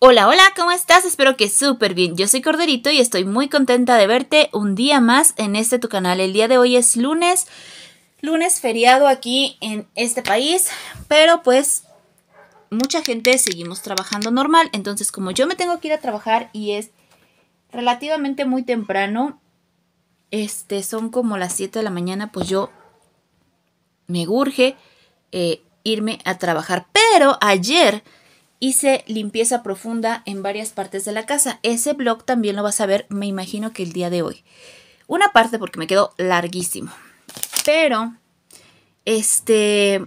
Hola, hola, ¿cómo estás? Espero que súper bien. Yo soy Corderito y estoy muy contenta de verte un día más en este tu canal. El día de hoy es lunes, lunes feriado aquí en este país, pero pues mucha gente seguimos trabajando normal. Entonces, como yo me tengo que ir a trabajar y es relativamente muy temprano, este, son como las 7 de la mañana, pues yo me urge eh, irme a trabajar. Pero ayer hice limpieza profunda en varias partes de la casa. Ese blog también lo vas a ver, me imagino que el día de hoy. Una parte porque me quedó larguísimo. Pero, este,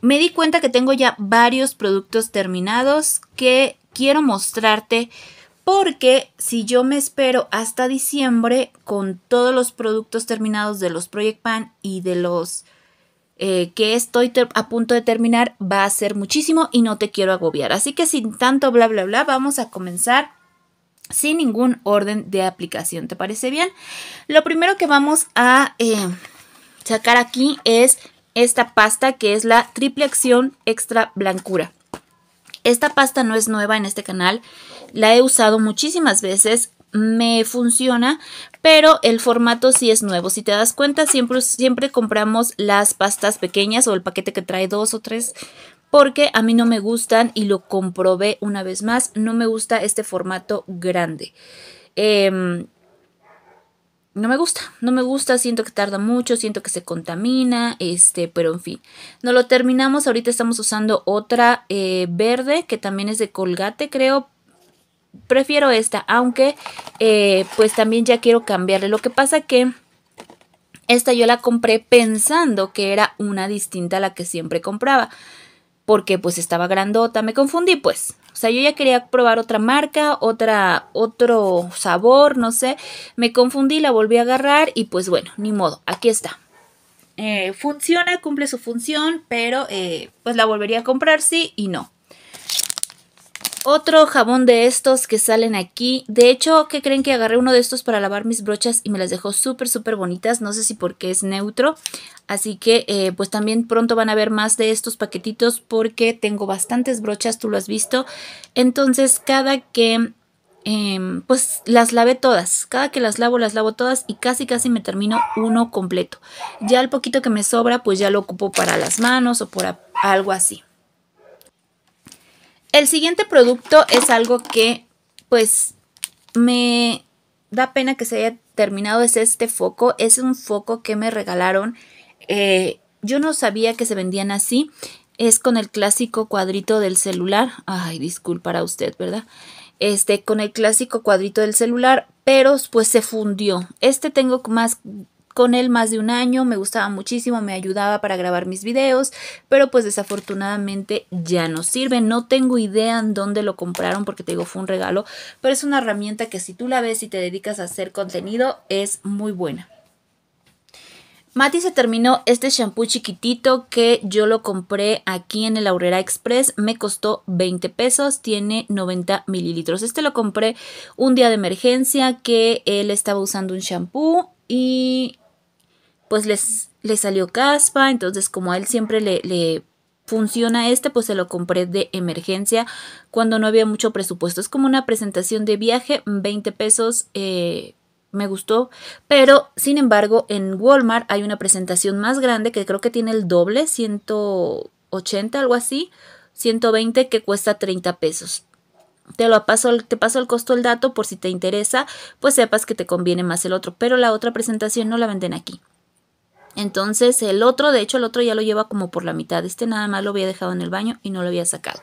me di cuenta que tengo ya varios productos terminados que quiero mostrarte porque si yo me espero hasta diciembre con todos los productos terminados de los Project Pan y de los eh, que estoy a punto de terminar va a ser muchísimo y no te quiero agobiar. Así que sin tanto bla bla bla, vamos a comenzar sin ningún orden de aplicación. ¿Te parece bien? Lo primero que vamos a eh, sacar aquí es esta pasta que es la triple acción extra blancura. Esta pasta no es nueva en este canal, la he usado muchísimas veces, me funciona, pero el formato sí es nuevo. Si te das cuenta, siempre, siempre compramos las pastas pequeñas o el paquete que trae dos o tres porque a mí no me gustan y lo comprobé una vez más, no me gusta este formato grande. Em, no me gusta, no me gusta, siento que tarda mucho, siento que se contamina, este, pero en fin, no lo terminamos, ahorita estamos usando otra eh, verde que también es de colgate creo, prefiero esta, aunque eh, pues también ya quiero cambiarle. Lo que pasa que esta yo la compré pensando que era una distinta a la que siempre compraba. Porque pues estaba grandota, me confundí pues. O sea, yo ya quería probar otra marca, otra, otro sabor, no sé. Me confundí, la volví a agarrar y pues bueno, ni modo, aquí está. Eh, funciona, cumple su función, pero eh, pues la volvería a comprar sí y no. Otro jabón de estos que salen aquí. De hecho, ¿qué creen que agarré uno de estos para lavar mis brochas y me las dejó súper, súper bonitas? No sé si porque es neutro. Así que, eh, pues también pronto van a ver más de estos paquetitos porque tengo bastantes brochas, tú lo has visto. Entonces, cada que... Em, pues las lavé todas, cada que las lavo las lavo todas y casi casi me termino uno completo. Ya el poquito que me sobra pues ya lo ocupo para las manos o por algo así. El siguiente producto es algo que pues me da pena que se haya terminado. Es este foco. Es un foco que me regalaron. Eh, yo no sabía que se vendían así. Es con el clásico cuadrito del celular. Ay, disculpa a usted, ¿verdad? Este, con el clásico cuadrito del celular, pero pues se fundió. Este tengo más con él más de un año, me gustaba muchísimo, me ayudaba para grabar mis videos, pero pues desafortunadamente ya no sirve. No tengo idea en dónde lo compraron porque te digo, fue un regalo, pero es una herramienta que si tú la ves y te dedicas a hacer contenido es muy buena. Mati se terminó este shampoo chiquitito que yo lo compré aquí en el Aurrera Express. Me costó 20 pesos, tiene 90 mililitros. Este lo compré un día de emergencia que él estaba usando un shampoo y pues les, le salió caspa, entonces como a él siempre le, le funciona este, pues se lo compré de emergencia cuando no había mucho presupuesto. Es como una presentación de viaje, 20 pesos, eh, me gustó, pero sin embargo en Walmart hay una presentación más grande que creo que tiene el doble, 180, algo así, 120 que cuesta 30 pesos. Te lo paso, te paso el costo el dato por si te interesa, pues sepas que te conviene más el otro, pero la otra presentación no la venden aquí. Entonces el otro, de hecho el otro ya lo lleva como por la mitad. Este nada más lo había dejado en el baño y no lo había sacado.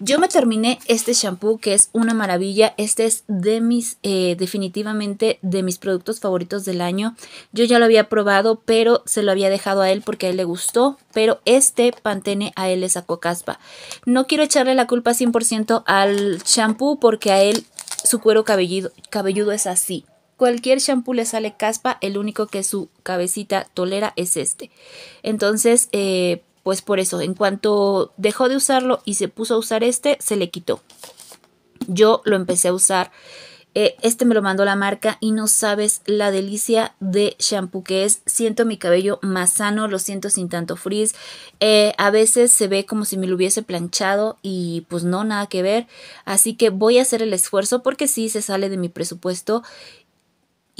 Yo me terminé este shampoo que es una maravilla. Este es de mis, eh, definitivamente de mis productos favoritos del año. Yo ya lo había probado, pero se lo había dejado a él porque a él le gustó. Pero este Pantene a él le sacó caspa. No quiero echarle la culpa 100% al shampoo porque a él su cuero cabelludo es así. Cualquier shampoo le sale caspa, el único que su cabecita tolera es este. Entonces, eh, pues por eso, en cuanto dejó de usarlo y se puso a usar este, se le quitó. Yo lo empecé a usar Eh, este me lo mandó la marca y no sabes la delicia de shampoo que es. Siento mi cabello más sano, lo siento sin tanto frizz. Eh, a veces se ve como si me lo hubiese planchado y pues no, nada que ver. Así que voy a hacer el esfuerzo porque sí se sale de mi presupuesto.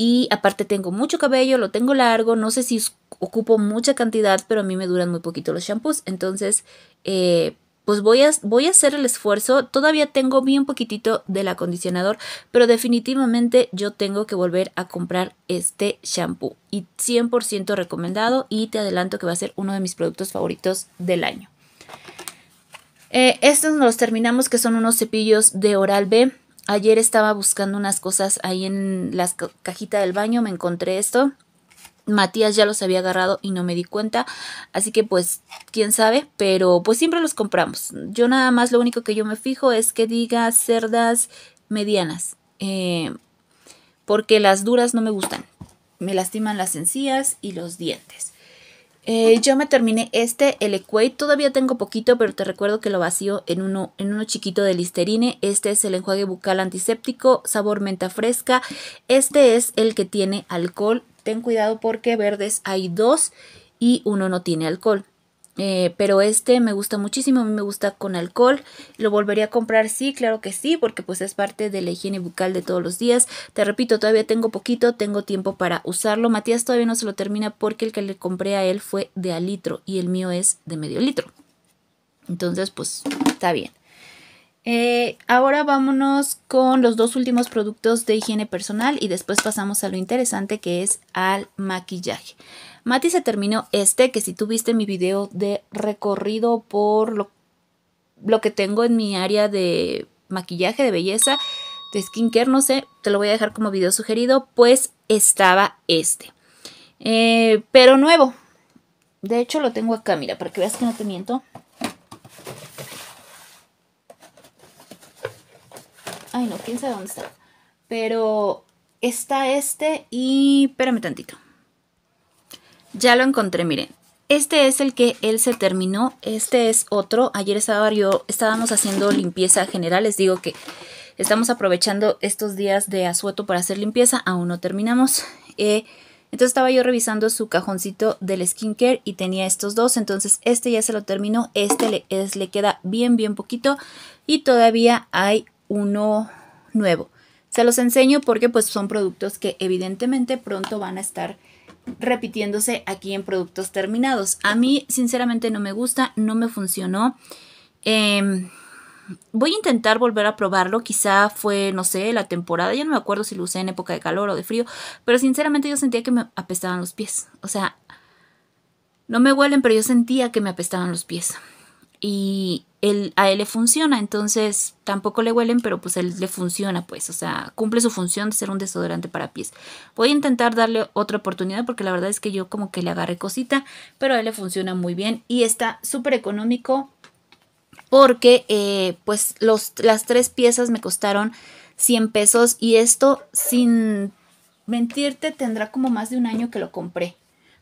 Y aparte tengo mucho cabello, lo tengo largo, no sé si ocupo mucha cantidad, pero a mí me duran muy poquito los shampoos. Entonces, eh, pues voy a, voy a hacer el esfuerzo. Todavía tengo bien poquitito del acondicionador, pero definitivamente yo tengo que volver a comprar este shampoo. Y 100% recomendado y te adelanto que va a ser uno de mis productos favoritos del año. Eh, estos nos los terminamos que son unos cepillos de Oral B. Ayer estaba buscando unas cosas ahí en la cajita del baño, me encontré esto. Matías ya los había agarrado y no me di cuenta. Así que pues, quién sabe, pero pues siempre los compramos. Yo nada más lo único que yo me fijo es que diga cerdas medianas. Eh, porque las duras no me gustan. Me lastiman las encías y los dientes. Eh, yo me terminé este, el Equate. Todavía tengo poquito, pero te recuerdo que lo vacío en uno, en uno chiquito de Listerine. Este es el enjuague bucal antiséptico, sabor menta fresca. Este es el que tiene alcohol ten cuidado porque verdes hay dos y uno no tiene alcohol. Eh, pero este me gusta muchísimo, a mí me gusta con alcohol. ¿Lo volvería a comprar? Sí, claro que sí, porque pues es parte de la higiene bucal de todos los días. Te repito, todavía tengo poquito, tengo tiempo para usarlo. Matías todavía no se lo termina porque el que le compré a él fue de a litro y el mío es de medio litro. Entonces, pues está bien. Eh, ahora vámonos con los dos últimos productos de higiene personal y después pasamos a lo interesante que es al maquillaje. Mati se terminó este, que si tuviste mi video de recorrido por lo, lo que tengo en mi área de maquillaje, de belleza, de skincare, no sé, te lo voy a dejar como video sugerido, pues estaba este. Eh, pero nuevo. De hecho lo tengo acá, mira, para que veas que no te miento. Ay, no, quién sabe dónde está. Pero está este y... Espérame tantito. Ya lo encontré, miren. Este es el que él se terminó. Este es otro. Ayer estaba yo, estábamos haciendo limpieza general. Les digo que estamos aprovechando estos días de asueto para hacer limpieza. Aún no terminamos. Eh, entonces estaba yo revisando su cajoncito del skincare y tenía estos dos. Entonces este ya se lo terminó. Este le, es, le queda bien, bien poquito. Y todavía hay uno nuevo. Se los enseño porque pues son productos que evidentemente pronto van a estar repitiéndose aquí en productos terminados. A mí sinceramente no me gusta, no me funcionó. Em, voy a intentar volver a probarlo. Quizá fue, no sé, la temporada. Ya no me acuerdo si lo usé en época de calor o de frío. Pero sinceramente yo sentía que me apestaban los pies. O sea, no me huelen, pero yo sentía que me apestaban los pies y a él le funciona, entonces tampoco le huelen, pero pues él le funciona, pues, o sea, cumple su función de ser un desodorante para pies. Voy a intentar darle otra oportunidad porque la verdad es que yo como que le agarré cosita, pero a él le funciona muy bien y está súper económico porque eh, pues los, las tres piezas me costaron 100 pesos y esto sin mentirte tendrá como más de un año que lo compré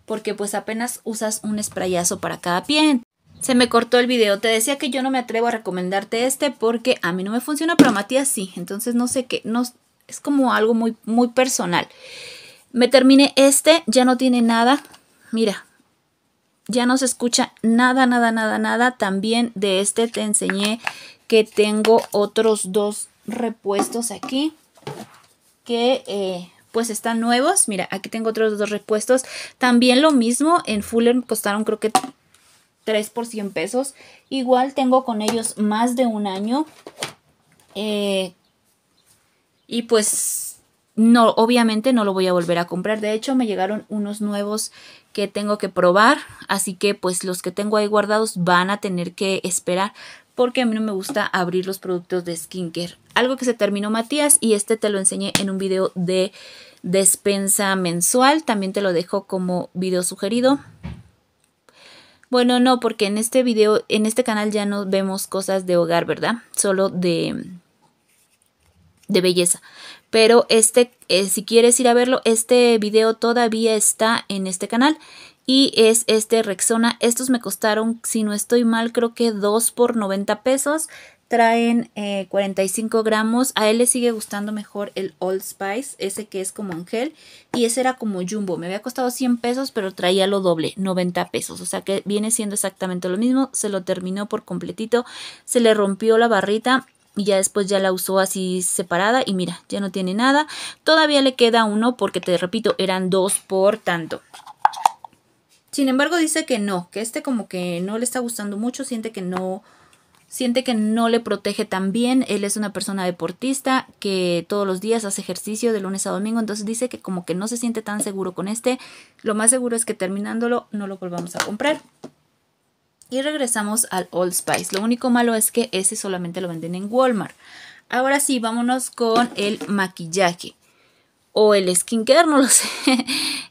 porque pues apenas usas un sprayazo para cada pie. Se me cortó el video. Te decía que yo no me atrevo a recomendarte este porque a mí no me funciona, pero a Matías sí. Entonces no sé qué, no, es como algo muy, muy personal. Me terminé este, ya no tiene nada. Mira, ya no se escucha nada, nada, nada, nada. También de este te enseñé que tengo otros dos repuestos aquí que eh, pues están nuevos. Mira, aquí tengo otros dos repuestos. También lo mismo, en Fuller costaron creo que 3 por 100 pesos. Igual tengo con ellos más de un año. Eh, y pues no, obviamente no lo voy a volver a comprar. De hecho, me llegaron unos nuevos que tengo que probar. Así que pues los que tengo ahí guardados van a tener que esperar. Porque a mí no me gusta abrir los productos de skincare. Algo que se terminó Matías y este te lo enseñé en un video de despensa mensual. También te lo dejo como video sugerido. Bueno, no, porque en este video, en este canal ya no vemos cosas de hogar, ¿verdad? Solo de, de belleza. Pero este, eh, si quieres ir a verlo, este video todavía está en este canal. y es este Rexona. Estos me costaron, si no estoy mal, creo que 2 por 90 pesos. Traen 45 eh, gramos. A él le sigue gustando mejor el Old Spice, ese que es como en gel. Y ese era como jumbo. Me había costado 100 pesos, pero traía lo doble, 90 pesos. O sea que viene siendo exactamente lo mismo. Se lo terminó por completito. Se le rompió la barrita y ya después ya la usó así separada y mira, ya no tiene nada. Todavía le queda uno porque te repito, eran dos por tanto. Sin embargo, dice que no, que este como que no le está gustando mucho, siente que no siente que no le protege tan bien. Él es una persona deportista que todos los días hace ejercicio de lunes a domingo, entonces dice que como que no se siente tan seguro con este. Lo más seguro es que terminándolo no lo volvamos a comprar. Y regresamos al Old Spice. Lo único malo es que ese solamente lo venden en Walmart. Ahora sí, vámonos con el maquillaje o el skincare, no lo sé.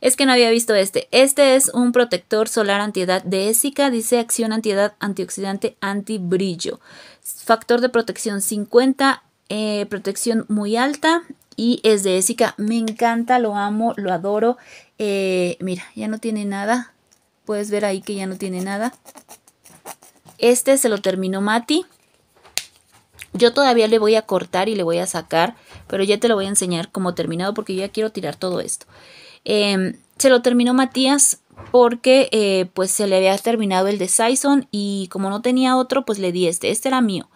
es que no había visto este. Este es un protector solar antiedad de Essica, dice acción antiedad, antioxidante, antibrillo. Factor de protección 50, eh, protección muy alta y es de Essica. Me encanta, lo amo, lo adoro. Eh, mira, ya no tiene nada. Puedes ver ahí que ya no tiene nada. Este se lo terminó Mati. Yo todavía le voy a cortar y le voy a sacar, pero ya te lo voy a enseñar como terminado porque yo ya quiero tirar todo esto. Em, se lo terminó Matías porque eh, pues se le había terminado el de Sison y como no tenía otro pues le di este. Este era mío.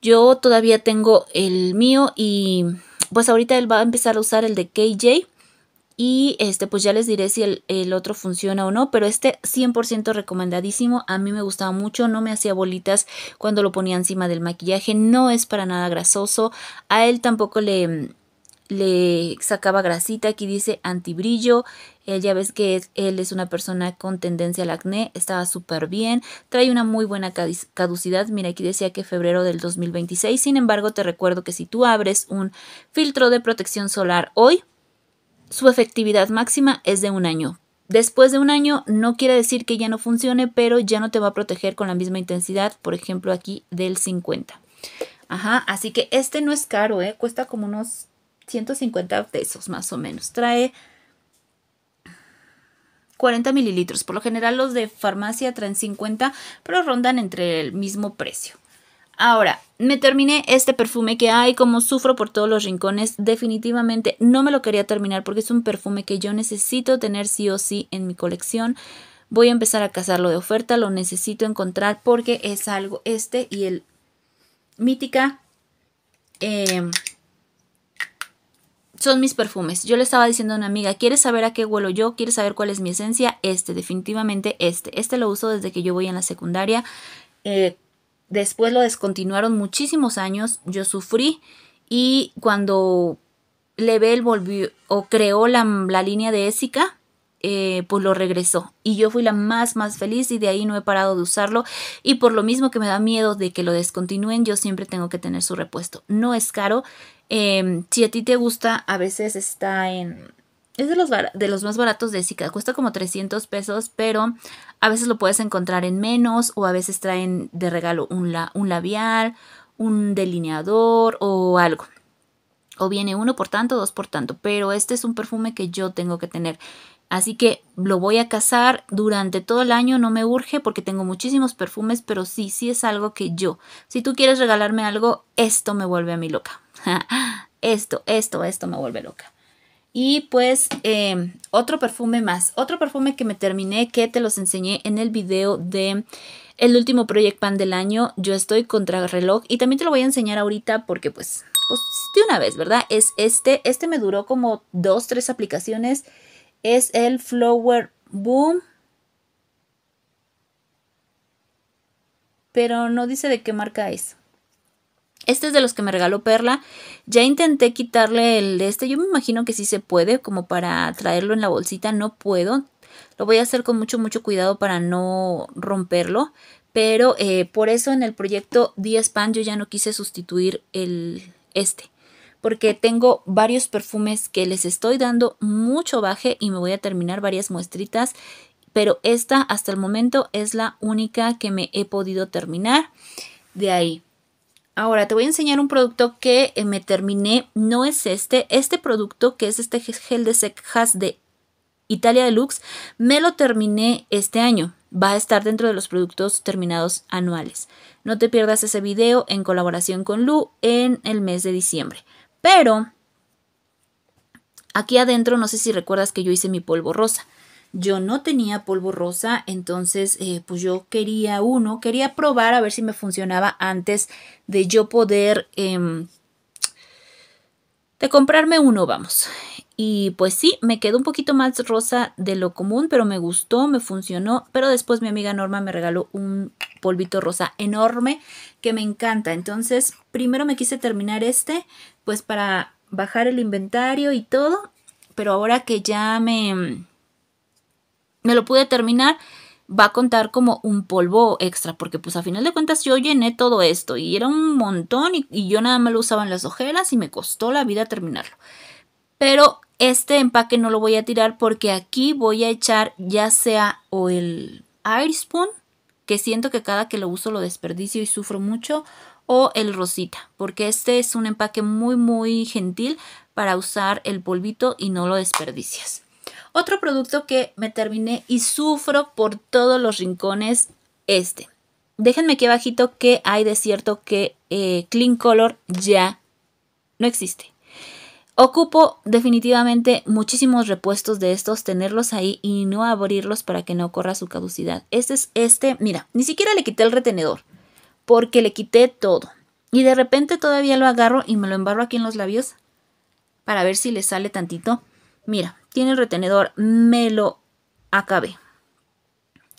Yo todavía tengo el mío y pues ahorita él va a empezar a usar el de KJ y este, pues ya les diré si el, otro funciona o no, pero este 100% recomendadísimo. A mí me gustaba mucho, no me hacía bolitas cuando lo ponía encima del maquillaje, no es para nada grasoso. A él tampoco le, le sacaba grasita, aquí dice antibrillo, eh, ya ves que él es una persona con tendencia al acné, estaba súper bien, trae una muy buena caducidad, mira aquí decía que febrero del 2026, sin embargo te recuerdo que si tú abres un filtro de protección solar hoy, su efectividad máxima es de un año. Después de un año no quiere decir que ya no funcione, pero ya no te va a proteger con la misma intensidad, por ejemplo aquí del 50. Ajá, así que este no es caro, ¿eh? cuesta como unos 150 pesos más o menos. Trae 40 mililitros. Por lo general los de farmacia traen 50, pero rondan entre el mismo precio. Ahora, me terminé este perfume que hay, como sufro por todos los rincones, definitivamente no me lo quería terminar porque es un perfume que yo necesito tener sí o sí en mi colección. Voy a empezar a cazarlo de oferta, lo necesito encontrar porque es algo, este y el Mítica, em, son mis perfumes. Yo le estaba diciendo a una amiga, ¿quieres saber a qué huelo yo? ¿Quieres saber cuál es mi esencia? Este, definitivamente este. Este lo uso desde que yo voy en la secundaria. Eh, Después lo descontinuaron muchísimos años, yo sufrí y cuando Level volvió o creó la, línea de Ésica, eh, pues lo regresó. Y yo fui la más más feliz y de ahí no he parado de usarlo. Y por lo mismo que me da miedo de que lo descontinúen yo siempre tengo que tener su repuesto. No es caro. Em, si a ti te gusta a veces está en es de los, de los más baratos de Zika, cuesta como 300 pesos, pero a veces lo puedes encontrar en menos o a veces traen de regalo un, un labial, un delineador o algo. O viene uno por tanto, dos por tanto, pero este es un perfume que yo tengo que tener. Así que lo voy a cazar durante todo el año, no me urge porque tengo muchísimos perfumes, pero sí, sí es algo que yo. Si tú quieres regalarme algo, esto me vuelve a mí loca. esto, esto, esto me vuelve loca. Y pues em, otro perfume más, otro perfume que me terminé que te los enseñé en el video de el último Project Pan del año. Yo estoy contra reloj y también te lo voy a enseñar ahorita porque pues, pues de una vez, ¿verdad? Es este, este me duró como dos, tres aplicaciones. Es el Flower Boom. Pero no dice de qué marca es. Este es de los que me regaló Perla. Ya intenté quitarle el de este. Yo me imagino que sí se puede, como para traerlo en la bolsita. No puedo. Lo voy a hacer con mucho, mucho cuidado para no romperlo. Pero eh, por eso en el proyecto 10 Pan yo ya no quise sustituir el este. Porque tengo varios perfumes que les estoy dando mucho baje y me voy a terminar varias muestritas. Pero esta hasta el momento es la única que me he podido terminar. De ahí Ahora te voy a enseñar un producto que eh, me terminé. No es este. Este producto, que es este gel de cejas de Italia Deluxe, me lo terminé este año. Va a estar dentro de los productos terminados anuales. No te pierdas ese video en colaboración con Lu en el mes de diciembre. Pero aquí adentro, no sé si recuerdas que yo hice mi polvo rosa. Yo no tenía polvo rosa, entonces eh, pues yo quería uno, quería probar a ver si me funcionaba antes de yo poder em, de comprarme uno, vamos. Y pues sí, me quedó un poquito más rosa de lo común, pero me gustó, me funcionó. Pero después mi amiga Norma me regaló un polvito rosa enorme que me encanta. Entonces, primero me quise terminar este, pues para bajar el inventario y todo. Pero ahora que ya me, me lo pude terminar, va a contar como un polvo extra, porque pues a final de cuentas yo llené todo esto y era un montón y, yo nada más lo usaba en las ojeras y me costó la vida terminarlo. Pero este empaque no lo voy a tirar porque aquí voy a echar ya sea o el Air que siento que cada que lo uso lo desperdicio y sufro mucho, o el Rosita, porque este es un empaque muy muy gentil para usar el polvito y no lo desperdicias. Otro producto que me terminé y sufro por todos los rincones, este. Déjenme aquí abajito que hay de cierto que eh, Clean Color ya no existe. Ocupo definitivamente muchísimos repuestos de estos, tenerlos ahí y no abrirlos para que no corra su caducidad. Este es este, mira, ni siquiera le quité el retenedor porque le quité todo. Y de repente todavía lo agarro y me lo embarro aquí en los labios para ver si le sale tantito. Mira, tiene el retenedor, me lo acabé.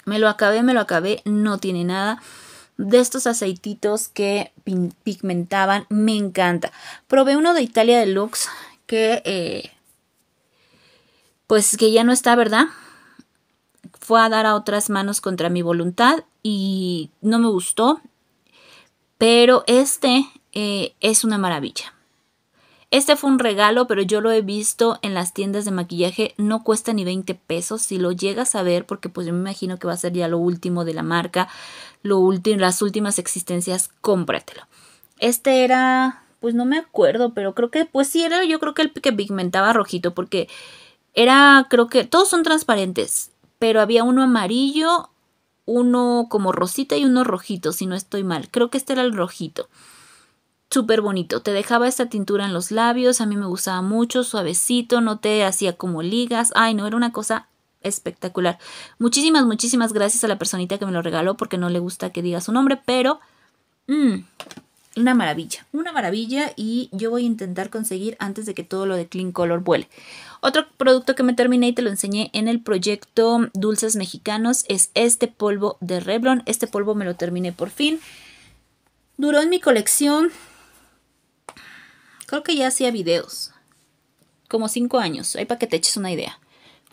Me lo acabé, me lo acabé, no tiene nada. De estos aceititos que pigmentaban, me encanta. Probé uno de Italia Deluxe que, eh, pues que ya no está, ¿verdad? Fue a dar a otras manos contra mi voluntad y no me gustó. Pero este eh, es una maravilla. Este fue un regalo, pero yo lo he visto en las tiendas de maquillaje, no cuesta ni 20 pesos. Si lo llegas a ver, porque pues yo me imagino que va a ser ya lo último de la marca, lo las últimas existencias, cómpratelo. Este era, pues no me acuerdo, pero creo que, pues sí, era yo creo que el que pigmentaba rojito, porque era, creo que todos son transparentes, pero había uno amarillo, uno como rosita y uno rojito, si no estoy mal. Creo que este era el rojito súper bonito. Te dejaba esta tintura en los labios, a mí me gustaba mucho, suavecito, no te hacía como ligas. Ay, no, era una cosa espectacular. Muchísimas, muchísimas gracias a la personita que me lo regaló porque no le gusta que diga su nombre, pero... Mmm, una maravilla, una maravilla y yo voy a intentar conseguir antes de que todo lo de Clean Color vuele. Otro producto que me terminé y te lo enseñé en el proyecto Dulces Mexicanos es este polvo de Revlon. Este polvo me lo terminé por fin. Duró en mi colección Creo que ya hacía videos. Como cinco años. Ahí para que te eches una idea.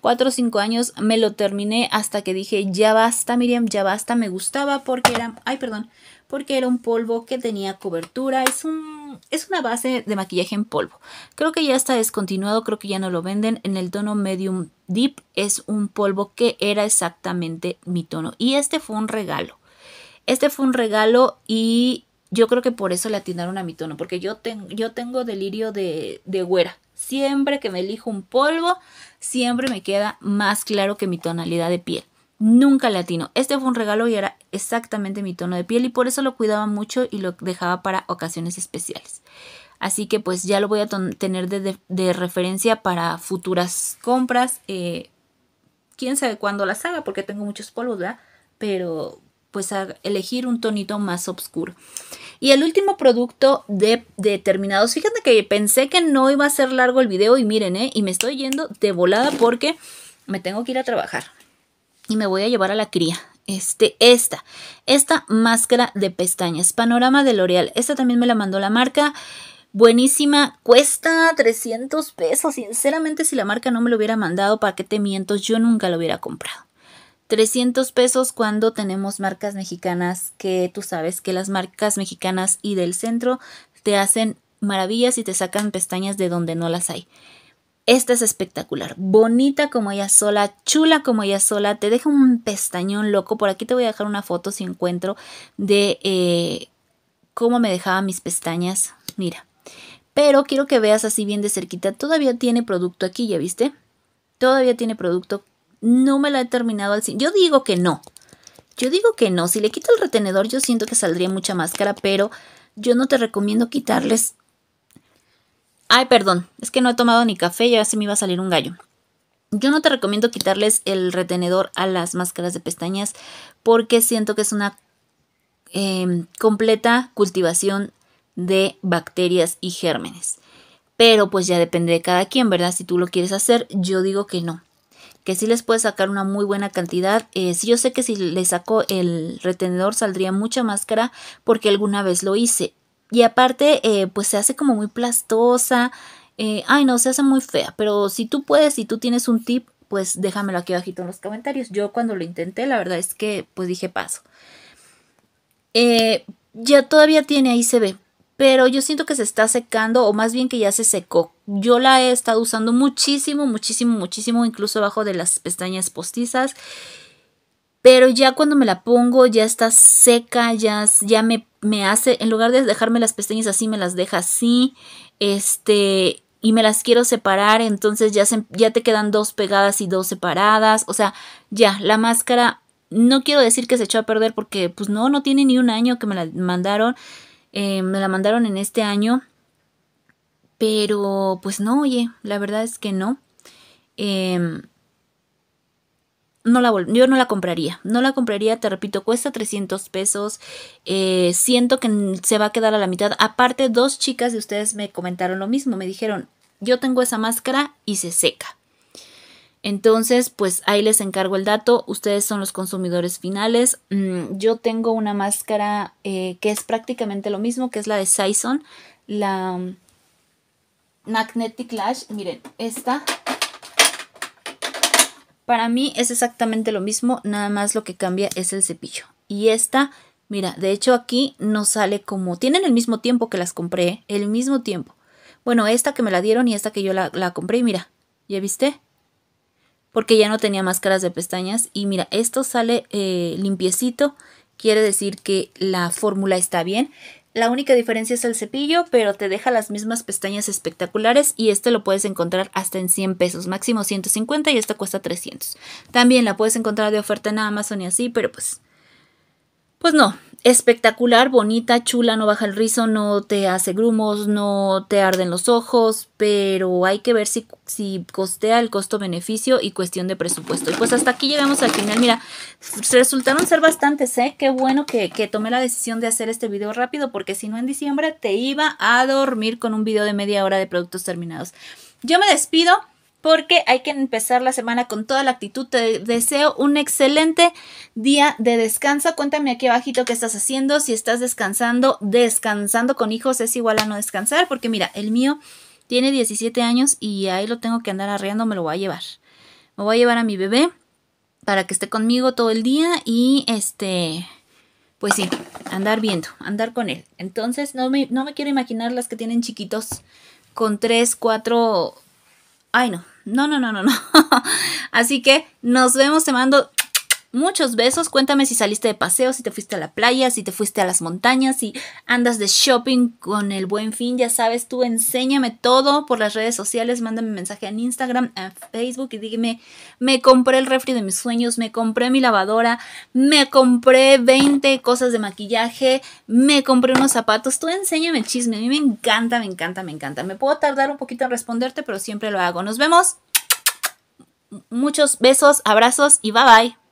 Cuatro o cinco años me lo terminé hasta que dije, ya basta, Miriam, ya basta. Me gustaba porque era, ay, perdón, porque era un polvo que tenía cobertura. Es un, es una base de maquillaje en polvo. Creo que ya está descontinuado, creo que ya no lo venden. En el tono medium deep es un polvo que era exactamente mi tono. Y este fue un regalo. Este fue un regalo y yo creo que por eso le atinaron a mi tono, porque yo, yo tengo delirio de, de güera. Siempre que me elijo un polvo, siempre me queda más claro que mi tonalidad de piel. Nunca le atino. Este fue un regalo y era exactamente mi tono de piel y por eso lo cuidaba mucho y lo dejaba para ocasiones especiales. Así que pues ya lo voy a tener de, referencia para futuras compras. Eh, quién sabe cuándo las haga porque tengo muchos polvos, ¿verdad? Pero pues a elegir un tonito más oscuro. Y el último producto de determinados, fíjate que pensé que no iba a ser largo el video y miren, ¿eh? Y me estoy yendo de volada porque me tengo que ir a trabajar. Y me voy a llevar a la cría. Este, esta, esta máscara de pestañas, Panorama de L'Oreal. Esta también me la mandó la marca. Buenísima, cuesta 300 pesos. Sinceramente, si la marca no me lo hubiera mandado, ¿para qué te miento? Yo nunca lo hubiera comprado. 300 pesos cuando tenemos marcas mexicanas que tú sabes que las marcas mexicanas y del centro te hacen maravillas y te sacan pestañas de donde no las hay. Esta es espectacular, bonita como ella sola, chula como ella sola, te deja un pestañón loco. Por aquí te voy a dejar una foto si encuentro de eh, cómo me dejaba mis pestañas. Mira, pero quiero que veas así bien de cerquita. Todavía tiene producto aquí, ¿ya viste? Todavía tiene producto. No me la he terminado al 100. Yo digo que no. Yo digo que no. Si le quito el retenedor, yo siento que saldría mucha máscara, pero yo no te recomiendo quitarles. Ay, perdón. Es que no he tomado ni café y ya se me iba a salir un gallo. Yo no te recomiendo quitarles el retenedor a las máscaras de pestañas porque siento que es una em, completa cultivación de bacterias y gérmenes. Pero pues ya depende de cada quien, ¿verdad? Si tú lo quieres hacer, yo digo que no. Que sí les puedes sacar una muy buena cantidad. Eh, yo sé que si le saco el retenedor saldría mucha máscara porque alguna vez lo hice. Y aparte, eh, pues se hace como muy plastosa. Eh, ay, no, se hace muy fea. Pero si tú puedes, si tú tienes un tip, pues déjamelo aquí abajito en los comentarios. Yo cuando lo intenté, la verdad es que pues dije paso. ya todavía tiene, ahí se ve pero yo siento que se está secando o más bien que ya se secó. Yo la he estado usando muchísimo, muchísimo, muchísimo, incluso abajo de las pestañas postizas. Pero ya cuando me la pongo ya está seca, ya, ya me, me hace, en lugar de dejarme las pestañas así, me las deja así. Este, y me las quiero separar, entonces ya, se, ya te quedan dos pegadas y dos separadas. O sea, ya, la máscara, no quiero decir que se echó a perder porque pues no, no tiene ni un año que me la mandaron. Eh, me la mandaron en este año. Pero pues no, oye, la verdad es que no. Em, no la yo no la compraría. No la compraría, te repito, cuesta 300 pesos. Eh, siento que se va a quedar a la mitad. Aparte, dos chicas de ustedes me comentaron lo mismo. Me dijeron, yo tengo esa máscara y se seca. Entonces, pues ahí les encargo el dato. Ustedes son los consumidores finales. Mm, yo tengo una máscara eh, que es prácticamente lo mismo, que es la de Saison, la mm, Magnetic Lash. Miren, esta para mí es exactamente lo mismo, nada más lo que cambia es el cepillo. Y esta, mira, de hecho aquí no sale como... Tienen el mismo tiempo que las compré, el mismo tiempo. Bueno, esta que me la dieron y esta que yo la, la compré, mira, ¿ya viste? Porque ya no tenía máscaras de pestañas y mira, esto sale eh, limpiecito, quiere decir que la fórmula está bien. La única diferencia es el cepillo, pero te deja las mismas pestañas espectaculares y este lo puedes encontrar hasta en 100 pesos, máximo 150 y esta cuesta 300. También la puedes encontrar de oferta en Amazon y así, pero pues pues no, espectacular, bonita, chula, no baja el rizo, no te hace grumos, no te arden los ojos, pero hay que ver si, si costea el costo-beneficio y cuestión de presupuesto. Y pues hasta aquí llegamos al final. Mira, resultaron ser bastantes, ¿eh? Qué bueno que, que tomé la decisión de hacer este video rápido, porque si no en diciembre te iba a dormir con un video de media hora de productos terminados. Yo me despido porque hay que empezar la semana con toda la actitud. Te deseo un excelente día de descanso. Cuéntame aquí abajito qué estás haciendo. Si estás descansando, descansando con hijos es igual a no descansar, porque mira, el mío tiene 17 años y ahí lo tengo que andar arreando, me lo voy a llevar. Me voy a llevar a mi bebé para que esté conmigo todo el día y este, pues sí, andar viendo, andar con él. Entonces no me, no me quiero imaginar las que tienen chiquitos con 3, 4... Ay no, no, no, no, no, no. Así que nos vemos, te mando muchos besos. Cuéntame si saliste de paseo, si te fuiste a la playa, si te fuiste a las montañas, si andas de shopping con el buen fin. Ya sabes, tú enséñame todo por las redes sociales. Mándame mensaje en Instagram, en Facebook y dígame, me compré el refri de mis sueños, me compré mi lavadora, me compré 20 cosas de maquillaje, me compré unos zapatos. Tú enséñame el chisme. A mí me encanta, me encanta, me encanta. Me puedo tardar un poquito en responderte, pero siempre lo hago. Nos vemos. Muchos besos, abrazos y bye bye.